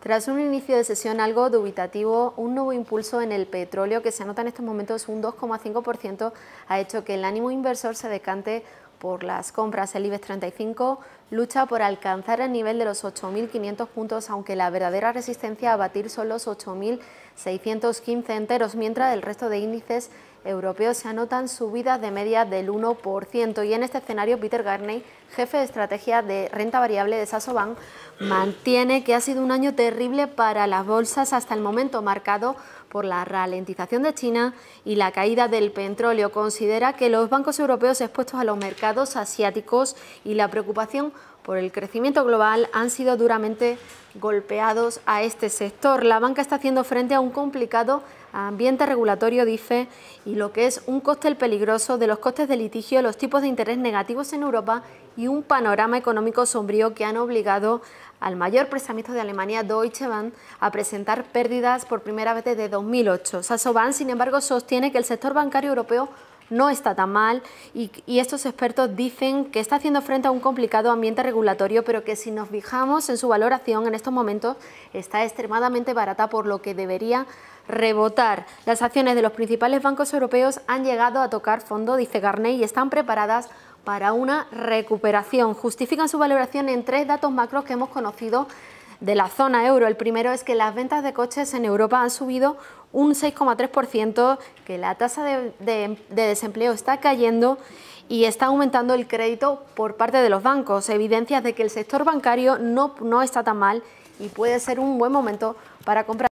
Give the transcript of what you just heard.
Tras un inicio de sesión algo dubitativo, un nuevo impulso en el petróleo que se nota en estos momentos un 2,5% ha hecho que el ánimo inversor se decante por las compras. El IBEX 35 lucha por alcanzar el nivel de los 8.500 puntos, aunque la verdadera resistencia a batir son los 8.615 enteros, mientras el resto de índices europeos se anotan subidas de media del 1%. Y en este escenario, Peter Garney, jefe de estrategia de renta variable de Sasobank, mantiene que ha sido un año terrible para las bolsas hasta el momento, marcado por la ralentización de China y la caída del petróleo. Considera que los bancos europeos expuestos a los mercados asiáticos y la preocupación por el crecimiento global han sido duramente golpeados a este sector. La banca está haciendo frente a un complicado ambiente regulatorio, dice, y lo que es un coste peligroso de los costes de litigio, los tipos de interés negativos en Europa y un panorama económico sombrío que han obligado al mayor prestamista de Alemania, Deutsche Bank, a presentar pérdidas por primera vez desde 2008. Sasso Bank, sin embargo, sostiene que el sector bancario europeo no está tan mal y, estos expertos dicen que está haciendo frente a un complicado ambiente regulatorio, pero que si nos fijamos en su valoración en estos momentos está extremadamente barata, por lo que debería rebotar. Las acciones de los principales bancos europeos han llegado a tocar fondo, dice Garney, y están preparadas para una recuperación. Justifican su valoración en tres datos macros que hemos conocido de la zona euro. El primero es que las ventas de coches en Europa han subido un 6,3%, que la tasa de, desempleo está cayendo y está aumentando el crédito por parte de los bancos. Evidencias de que el sector bancario no, no está tan mal y puede ser un buen momento para comprar.